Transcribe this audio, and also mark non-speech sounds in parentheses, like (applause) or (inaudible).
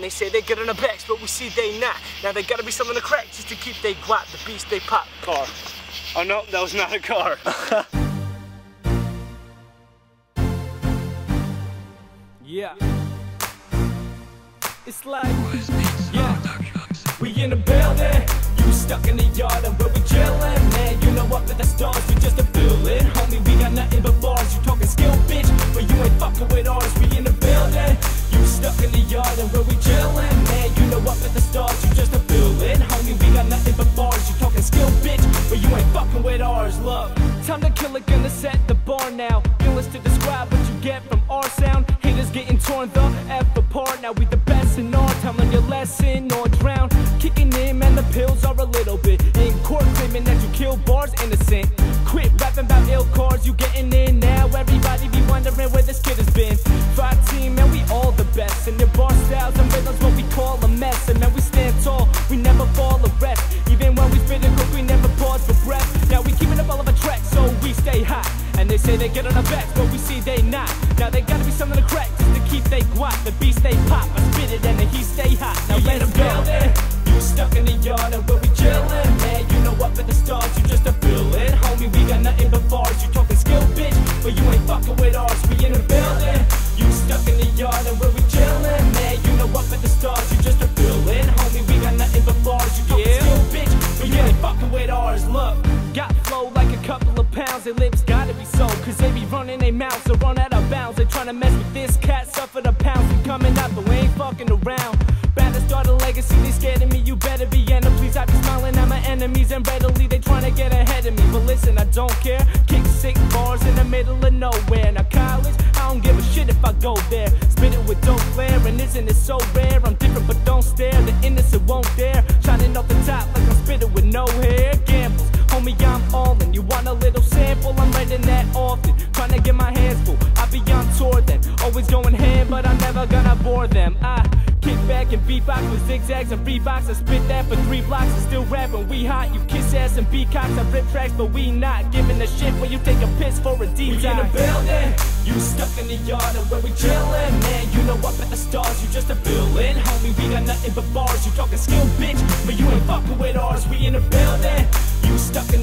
And they say they get on the backs, but we see they not. Now they gotta be something to crack just to keep they guap, the beast they pop. Car. Oh no, that was not a car. (laughs) Yeah. It's like, yeah. We in the building, you stuck in the yard time to kill it, gonna set the bar now. Feelings to describe what you get from our sound. Haters getting torn the F apart. Now we the best in our time. Learn your lesson or drown. Kicking in, man, the pills are a little bit. In court, claiming that you kill bars innocent. Quit rapping about ill cars, you getting say they get on our backs, but we see they not. Now they gotta be something to crack just to keep they guap. The beast they pop, I spit it and the heat stay hot. Now You let's in the go. building, You stuck in the yard and where we chillin', man. You know up at the stars, you just a feeling. Homie, we got nothing but bars. You talking skill, bitch, but you ain't fucking with ours. We in the building, you stuck in the yard and where we chillin', man. You know up at the stars, you just a feeling. Homie, we got nothing but bars. You talking Yeah. skill, bitch, but you ain't fucking with ours. Look. Got flow like a couple of pounds, their lips gotta be so. Cause they be running their mouths, so run out of bounds. They tryna mess with this cat, suffer the pounds. We coming out, but we ain't fucking around. Better start a legacy, they scared of me, you better be enemy. Please, I be smiling at my enemies, and readily they tryna get ahead of me. But listen, I don't care. Kick sick bars in the middle of nowhere. Now, college, I don't give a shit if I go there. Spit it with dope flair, and isn't it so rare? I'm different, but don't stare. The innocent won't dare. Sample? That often. Trying to get my hands full. I be on tour then. Always going ham, but I'm never gonna bore them. I kick back and beatbox with zigzags and Reeboks. I spit that for three blocks and still rapping. We hot. You kiss ass and peacocks. I rip tracks, but we not giving a shit when you take a piss for a We deep in the building, you stuck in the yard and where we chillin', man. You know up at the stars, you just a feeling, homie. We got nothing but bars. You talking skill, bitch, but you ain't fucking with ours. We in the building, you stuck in